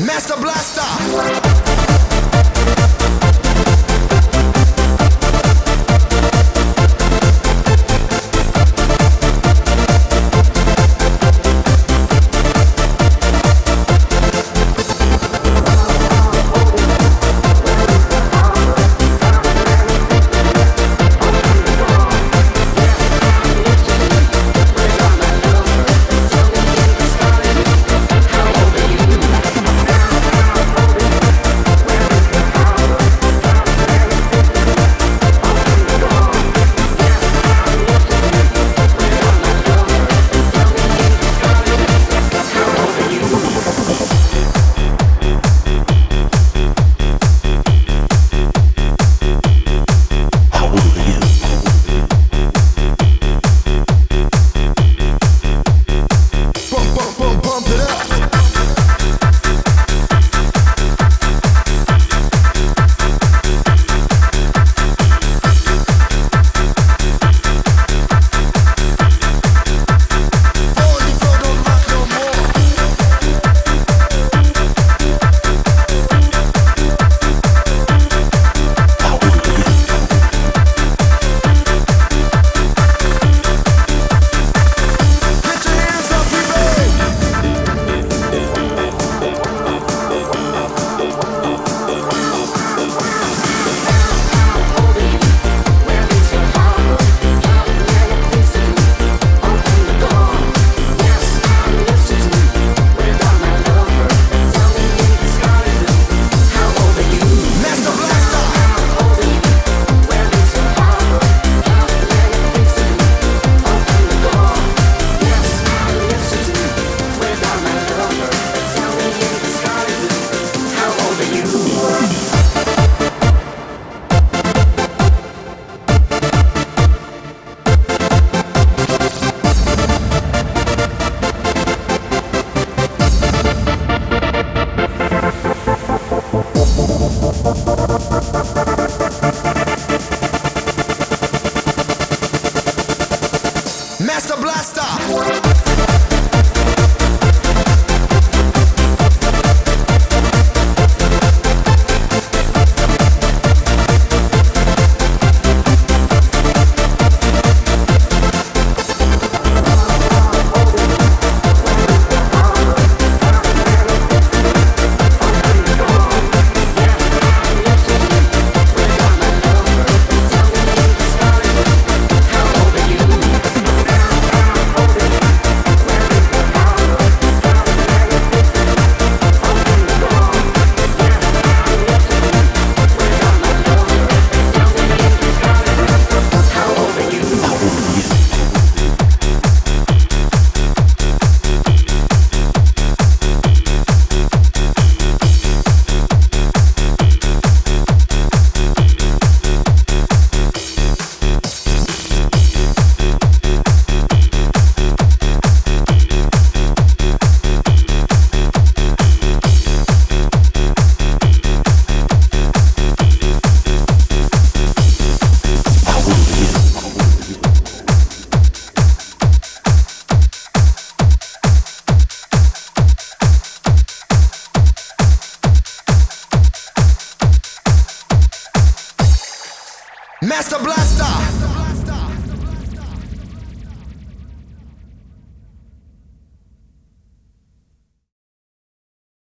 Master Blaster. Master Blaster.